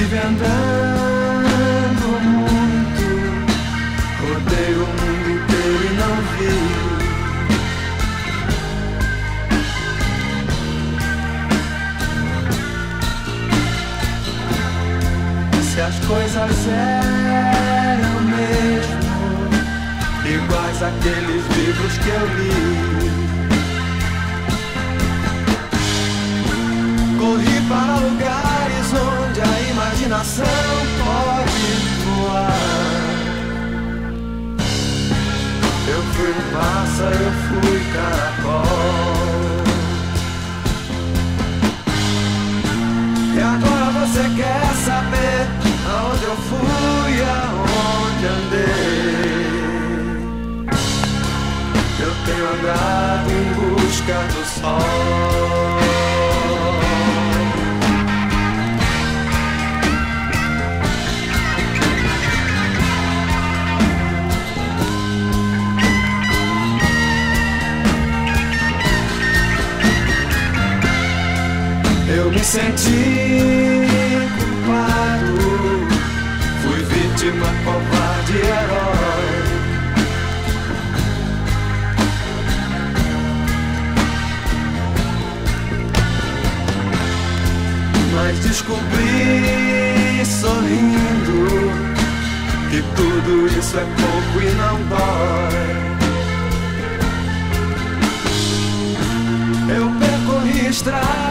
Estive andando muito, rodei o mundo inteiro e não vi. Se as coisas eram mesmo iguais àqueles livros que eu li. Imaginação pode voar. Eu fui um eu fui caracol. E agora você quer saber aonde eu fui, aonde andei. Eu tenho andado em busca do sol. Me senti culpado, fui vítima, covarde, herói. Mas descobri sorrindo que tudo isso é pouco e não dói. Eu percorri estradas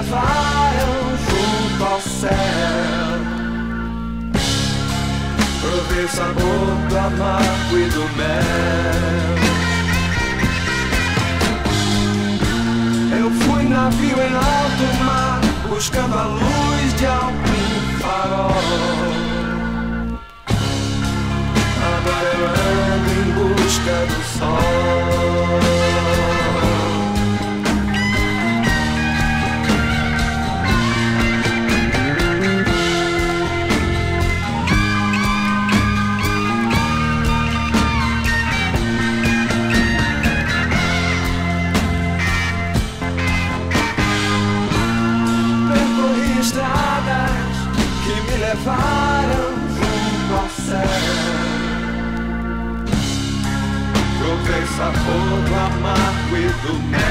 levaram junto ao céu. Provei o sabor do amargo e do mel. Eu fui navio em alto mar, buscando a luz de algum farol. Agora eu ando em busca do sol. Levaram junto ao céu. Provei sabor do amargo e do mel.